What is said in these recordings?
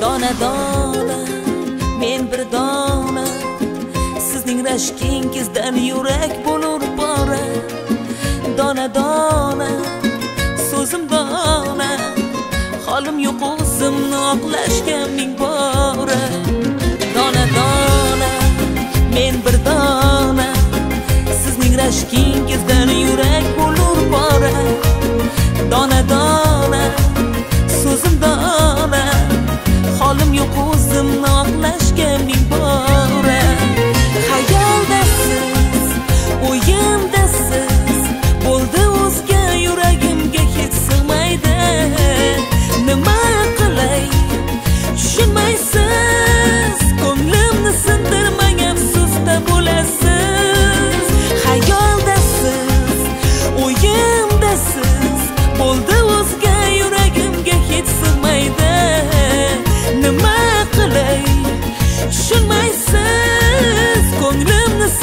dona dona men bir dona sizning rashkingizdan yurak bo'lur bora. Dona dona so'zim dona holim yo'q o'zimni oqlashga ming bora.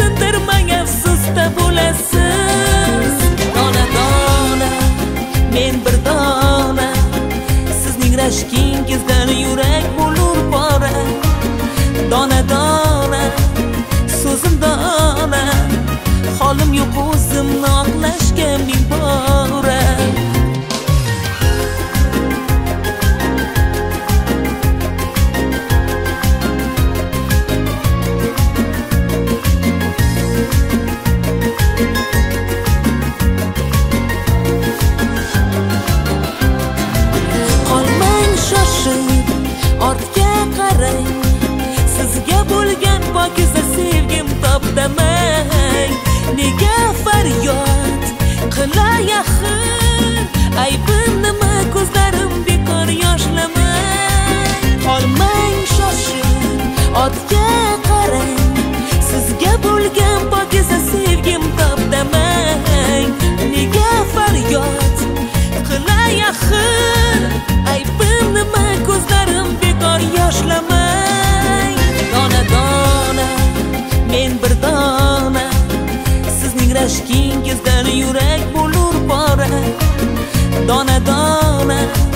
sindirmang afsusda bo'lasiz. Dona dona men bir dona. Sizning rashkingizdan yurak bo'lur pora. Dona dona so'zim dona. Holim yo'q o'zimni Ninguém tilakingizdan yurak bo'lur pora. Dona dona.